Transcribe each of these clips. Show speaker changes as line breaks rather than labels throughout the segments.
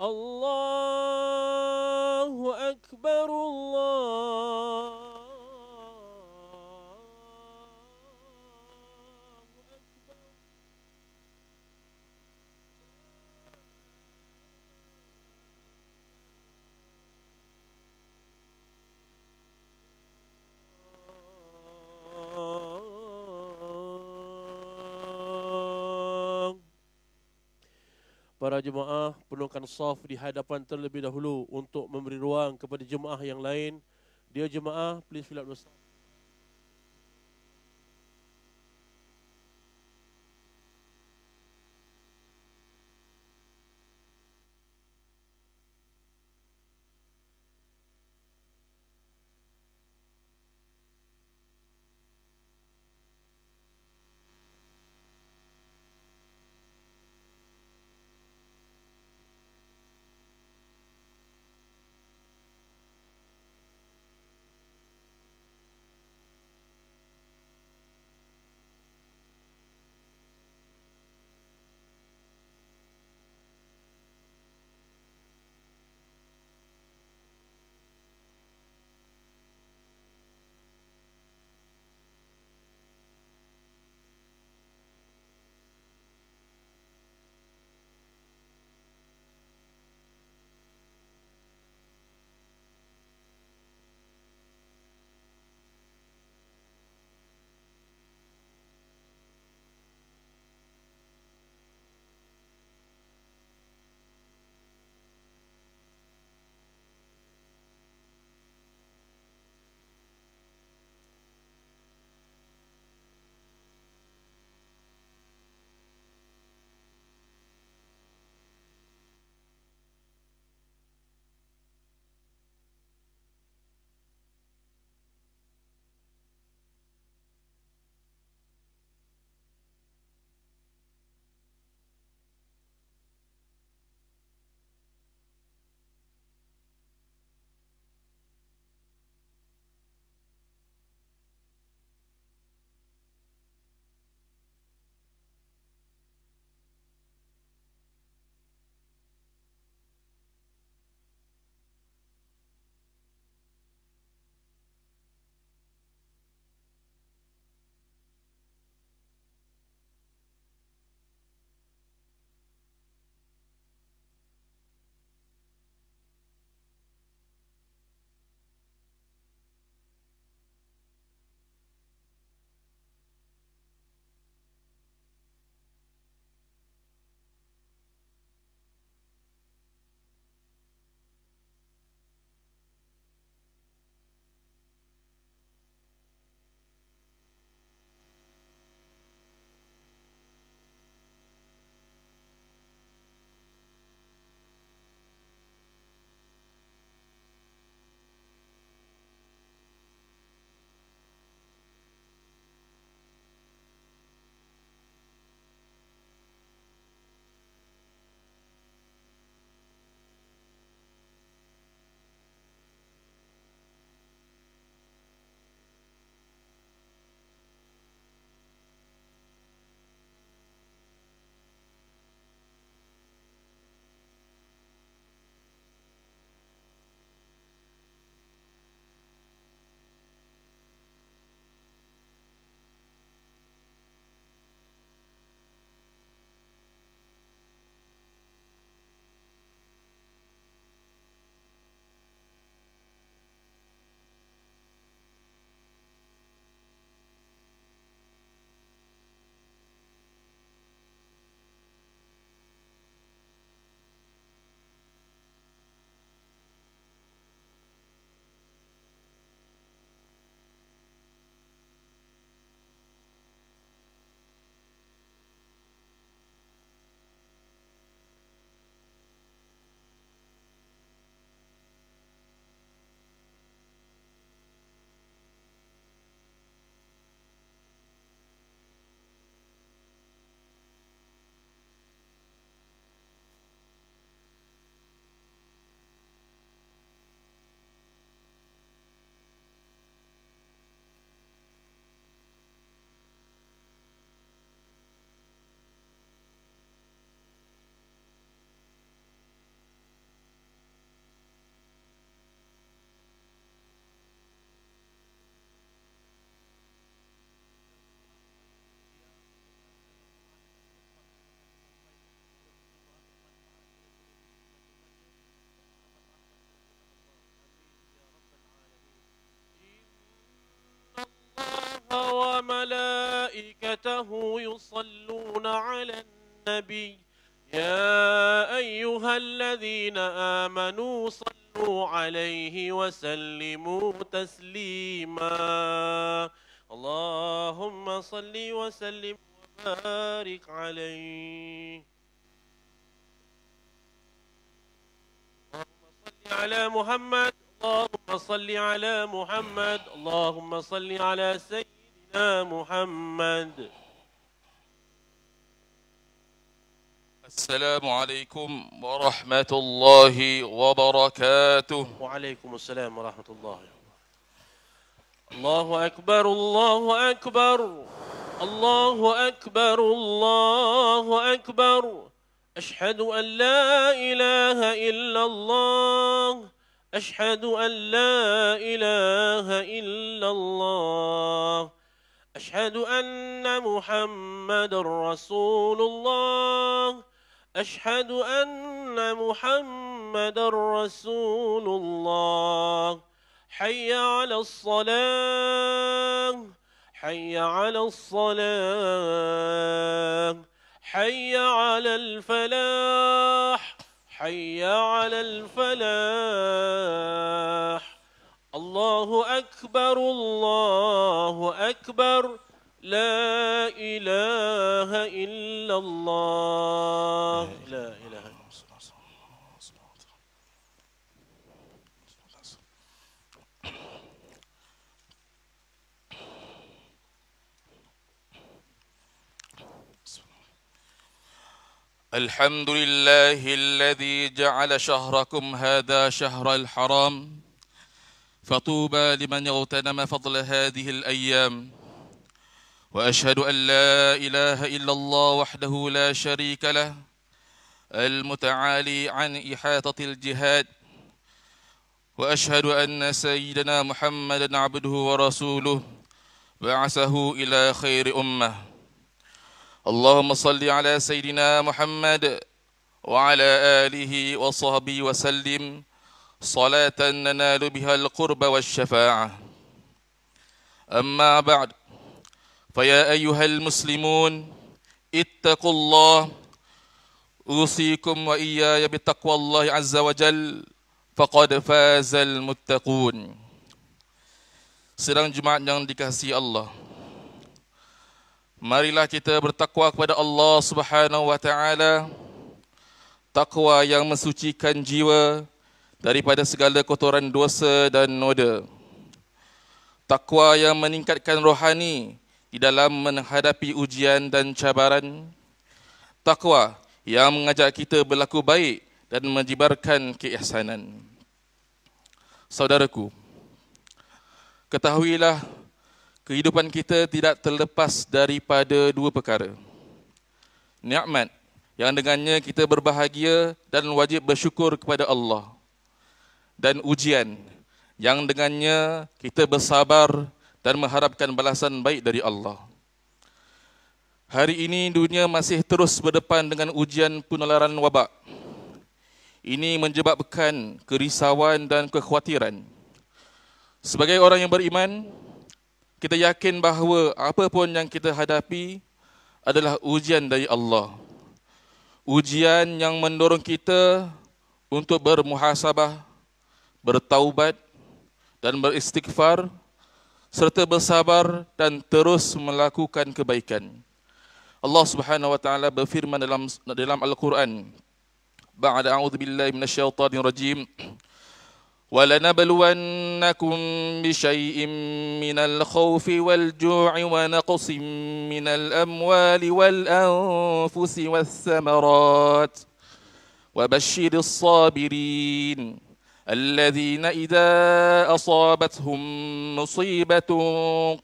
Allah para jemaah penuhkan saf di hadapan terlebih dahulu untuk memberi ruang kepada jemaah yang lain. Dia jemaah, please fill up the saf. وملائكته يصلون على النبي يا أيها الذين آمنوا صلوا عليه وسلموا تسليما اللهم صل وسلم وبارك عليه اللهم صل على محمد اللهم صل على محمد اللهم صل على سيدنا محمد
السلام عليكم ورحمة الله وبركاته
وعليكم السلام ورحمة الله الله أكبر الله أكبر الله أكبر الله أكبر أشهد أن لا إله إلا الله أشهد أن لا إله إلا الله أشهد أن محمد رسول الله أشهد أن محمد رسول الله حي على الصلاة حي على الصلاة حي على الفلاح حي على الفلاح الله أكبر الله أكبر لا إله إلا الله لا إله إلا
الحمد لله الذي جعل شهركم هذا شهر الحرام فطوبى لمن اغتنم فضل هذه الايام واشهد ان لا اله الا الله وحده لا شريك له المتعالي عن احاطه الجهاد واشهد ان سيدنا محمدا عبده ورسوله بعثه الى خير امه اللهم صل على سيدنا محمد وعلى اله وصحبه وسلم صلاة ننال بها القرب والشفاعة أما بعد فيا أيها المسلمون اتقوا الله أوصيكم وإياي بتقوى الله عز وجل فقد فاز المتقون Sedang Jumaat yang dikasihi Allah. Marilah kita bertakwa kepada Allah Subhanahu wa taala. Takwa yang mensucikan jiwa, daripada segala kotoran dosa dan noda. Takwa yang meningkatkan rohani di dalam menghadapi ujian dan cabaran. Takwa yang mengajak kita berlaku baik dan menjibarkan keihsanan. Saudaraku, ketahuilah kehidupan kita tidak terlepas daripada dua perkara. Nikmat yang dengannya kita berbahagia dan wajib bersyukur kepada Allah dan ujian yang dengannya kita bersabar dan mengharapkan balasan baik dari Allah. Hari ini dunia masih terus berdepan dengan ujian penularan wabak. Ini menyebabkan kerisauan dan kekhawatiran. Sebagai orang yang beriman, kita yakin bahawa apa pun yang kita hadapi adalah ujian dari Allah. Ujian yang mendorong kita untuk bermuhasabah bertaubat dan beristighfar serta bersabar dan terus melakukan kebaikan. Allah Subhanahu wa taala berfirman dalam dalam Al-Quran. Ba'da a'udzubillahi minasyaitonirrajim. ولنبلونكم بشيء من الخوف والجوع ونقص من الأموال والأنفس والثمرات وبشر sabirin." الذين إذا أصابتهم مصيبة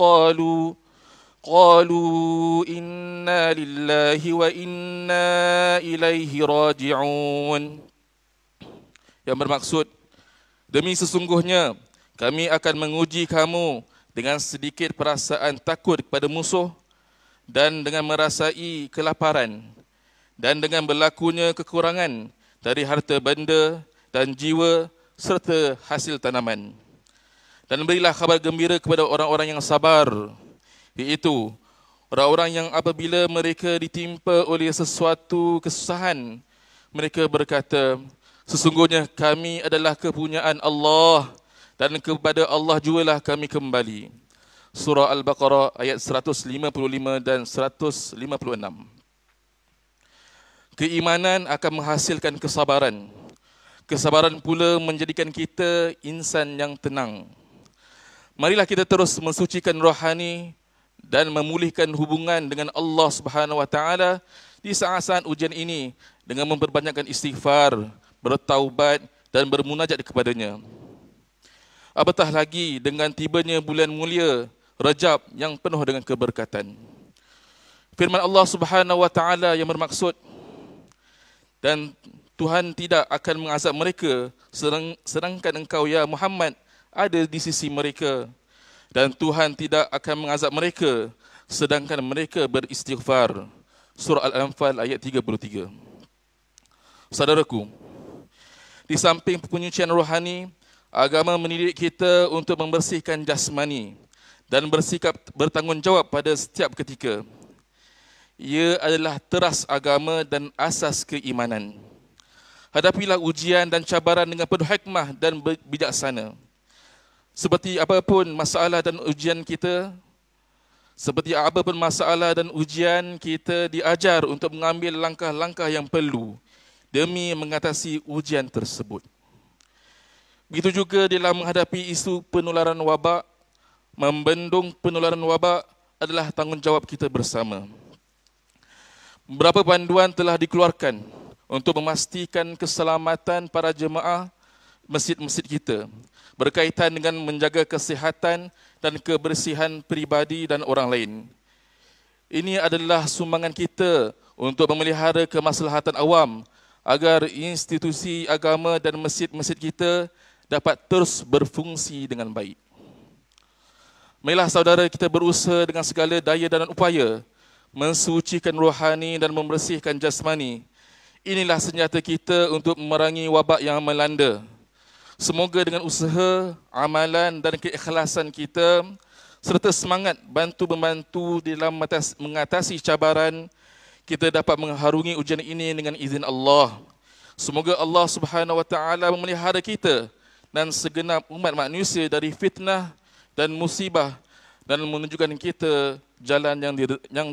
قالوا قالوا إنا لله وإنا إليه راجعون yang bermaksud demi sesungguhnya kami akan menguji kamu dengan sedikit perasaan takut kepada musuh dan dengan merasai kelaparan dan dengan berlakunya kekurangan dari harta benda dan jiwa serta hasil tanaman. Dan berilah khabar gembira kepada orang-orang yang sabar, iaitu orang-orang yang apabila mereka ditimpa oleh sesuatu kesusahan, mereka berkata, sesungguhnya kami adalah kepunyaan Allah dan kepada Allah jualah kami kembali. Surah Al-Baqarah ayat 155 dan 156. Keimanan akan menghasilkan kesabaran. Kesabaran. Kesabaran pula menjadikan kita insan yang tenang. Marilah kita terus mensucikan rohani dan memulihkan hubungan dengan Allah Subhanahu wa taala di saat-saat ujian ini dengan memperbanyakkan istighfar, bertaubat dan bermunajat kepadanya. Apatah lagi dengan tibanya bulan mulia Rajab yang penuh dengan keberkatan. Firman Allah Subhanahu wa taala yang bermaksud dan Tuhan tidak akan mengazab mereka sedangkan engkau ya Muhammad ada di sisi mereka dan Tuhan tidak akan mengazab mereka sedangkan mereka beristighfar. Surah Al-Anfal ayat 33. Saudaraku, di samping penyucian rohani, agama mendidik kita untuk membersihkan jasmani dan bersikap bertanggungjawab pada setiap ketika. Ia adalah teras agama dan asas keimanan. Hadapilah ujian dan cabaran dengan penuh hikmah dan bijaksana. Seperti apapun masalah dan ujian kita, seperti apapun masalah dan ujian kita diajar untuk mengambil langkah-langkah yang perlu demi mengatasi ujian tersebut. Begitu juga dalam menghadapi isu penularan wabak, membendung penularan wabak adalah tanggungjawab kita bersama. Beberapa panduan telah dikeluarkan untuk memastikan keselamatan para jemaah masjid-masjid kita berkaitan dengan menjaga kesihatan dan kebersihan peribadi dan orang lain. Ini adalah sumbangan kita untuk memelihara kemaslahatan awam agar institusi agama dan masjid-masjid kita dapat terus berfungsi dengan baik. Mailah saudara kita berusaha dengan segala daya dan upaya mensucikan rohani dan membersihkan jasmani. Inilah senjata kita untuk memerangi wabak yang melanda. Semoga dengan usaha, amalan dan keikhlasan kita serta semangat bantu-membantu dalam mengatasi cabaran, kita dapat mengharungi ujian ini dengan izin Allah. Semoga Allah Subhanahu wa taala memelihara kita dan segenap umat manusia dari fitnah dan musibah dan menunjukkan kita jalan yang yang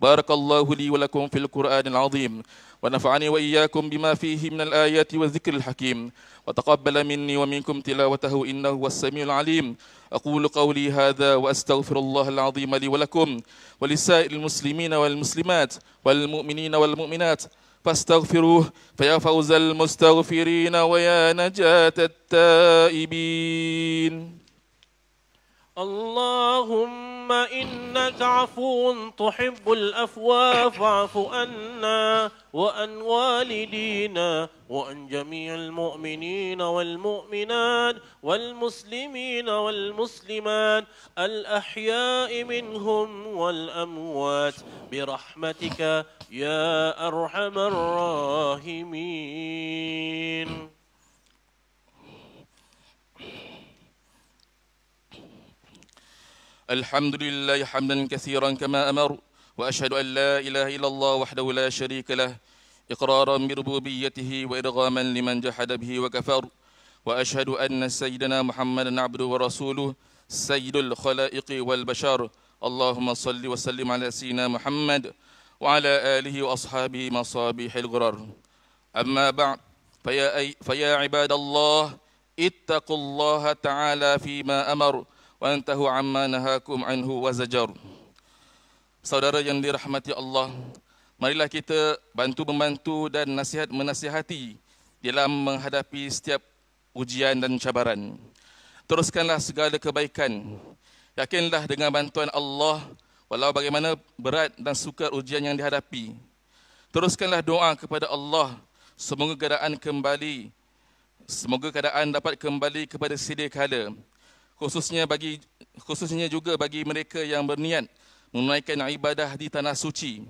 بارك الله لي ولكم في القرآن العظيم ونفعني وإياكم بما فيه من الآيات والذكر الحكيم وتقبل مني ومنكم تلاوته إنه هو السميع العليم أقول قولي هذا وأستغفر الله العظيم لي ولكم ولسائر المسلمين والمسلمات والمؤمنين والمؤمنات فاستغفروه فيا فوز المستغفرين ويا نجاة التائبين
اللهم اللهم إنك عفو تحب الأفوا فاعف عنا وأن والدينا وأن جميع المؤمنين والمؤمنات والمسلمين والمسلمات الأحياء منهم والأموات برحمتك يا أرحم الراحمين
الحمد لله حمدا كثيرا كما أمر وأشهد أن لا إله إلا الله وحده لا شريك له إقرارا بربوبيته وإرغاما لمن جحد به وكفر وأشهد أن سيدنا محمدا عبده ورسوله سيد الخلائق والبشر اللهم صل وسلم على سيدنا محمد وعلى آله وأصحابه مصابيح الغرر أما بعد فيا, أي فيا عباد الله اتقوا الله تعالى فيما أمر وانتهوا عما نهاكم عنه وزجر Saudara yang dirahmati Allah, marilah kita bantu membantu dan nasihat menasihati dalam menghadapi setiap ujian dan cabaran. Teruskanlah segala kebaikan. Yakinlah dengan bantuan Allah, walau bagaimana berat dan sukar ujian yang dihadapi. Teruskanlah doa kepada Allah, semoga keadaan kembali, semoga keadaan dapat kembali kepada sedia kala khususnya bagi khususnya juga bagi mereka yang berniat menunaikan ibadah di tanah suci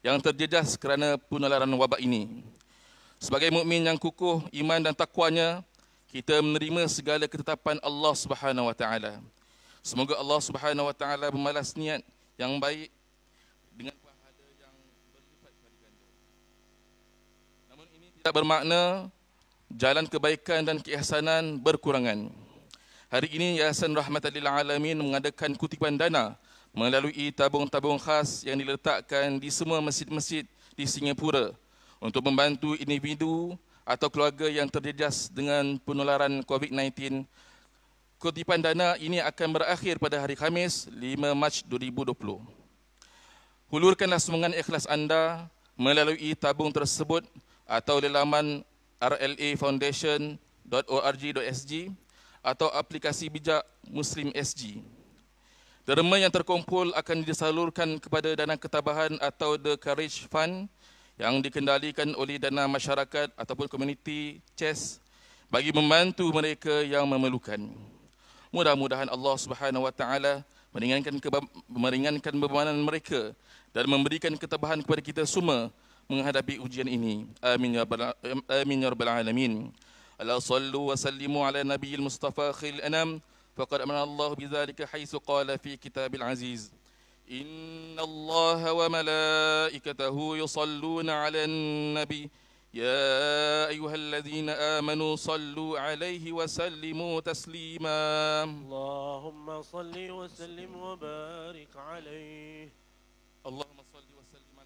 yang terjejas kerana penularan wabak ini. Sebagai mukmin yang kukuh iman dan takwanya, kita menerima segala ketetapan Allah Subhanahu Wa Taala. Semoga Allah Subhanahu Wa Taala membalas niat yang baik dengan pahala yang berlipat kali ganda. Namun ini tidak bermakna jalan kebaikan dan keihsanan berkurangan. Hari ini Yayasan Rahmatan Alamin mengadakan kutipan dana melalui tabung-tabung khas yang diletakkan di semua masjid-masjid di Singapura untuk membantu individu atau keluarga yang terjejas dengan penularan COVID-19. Kutipan dana ini akan berakhir pada hari Khamis 5 Mac 2020. Hulurkanlah semangat ikhlas anda melalui tabung tersebut atau di laman rlafoundation.org.sg atau aplikasi bijak Muslim SG. Derma yang terkumpul akan disalurkan kepada dana ketabahan atau The Courage Fund yang dikendalikan oleh dana masyarakat ataupun komuniti CHESS bagi membantu mereka yang memerlukan. Mudah-mudahan Allah Subhanahu Wa Taala meringankan meringankan bebanan mereka dan memberikan ketabahan kepada kita semua menghadapi ujian ini. Amin ya rabbal ya alamin. ألا صلوا وسلموا على نبي المصطفى خير الأنام فقد أمن الله بذلك حيث قال في كتاب العزيز إن الله وملائكته يصلون على النبي يا أيها الذين آمنوا صلوا عليه وسلموا تسليما
اللهم صل وسلم وبارك عليه
اللهم صل وسلم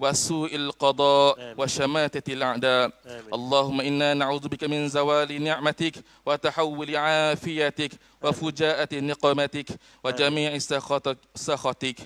وسوء القضاء وشماتة الأعداء اللهم إنا نعوذ بك من زوال نعمتك وتحول عافيتك وفجاءة نقمتك وجميع سخطك, سخطك.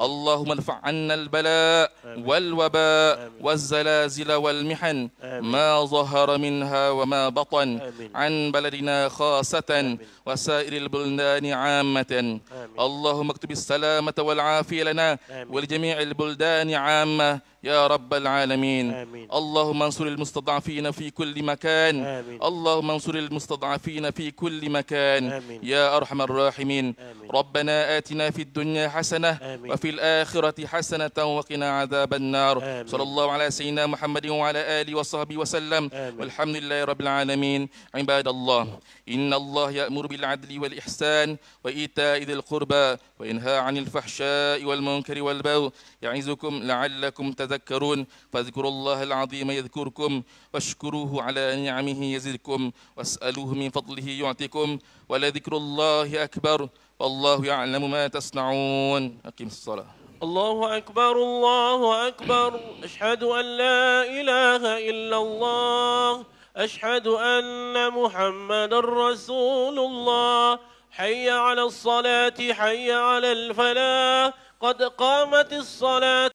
اللهم ارفع عنا البلاء والوباء والزلازل والمحن ما ظهر منها وما بطن عن بلدنا خاصة وسائر البلدان عامة اللهم اكتب السلامة والعافية لنا ولجميع البلدان عامة um, يا رب العالمين
آمين.
اللهم انصر المستضعفين في كل مكان
آمين.
اللهم انصر المستضعفين في كل مكان
آمين.
يا أرحم الراحمين
آمين.
ربنا آتنا في الدنيا حسنة
آمين.
وفي الآخرة حسنة وقنا عذاب النار
آمين.
صلى الله على سيدنا محمد وعلى آله وصحبه وسلم
آمين.
والحمد لله رب العالمين عباد الله إن الله يأمر بالعدل والإحسان وإيتاء ذي القربى وينهى عن الفحشاء والمنكر والبغي يعظكم لعلكم تذكرون تذكرون فاذكروا الله العظيم يذكركم واشكروه على نعمه يزدكم واسألوه من فضله يعطيكم ولذكر الله أكبر والله يعلم ما تصنعون أقيم الصلاة
الله أكبر الله أكبر أشهد أن لا إله إلا الله أشهد أن محمد رسول الله حي على الصلاة حي على الفلاة قد قامت الصلاة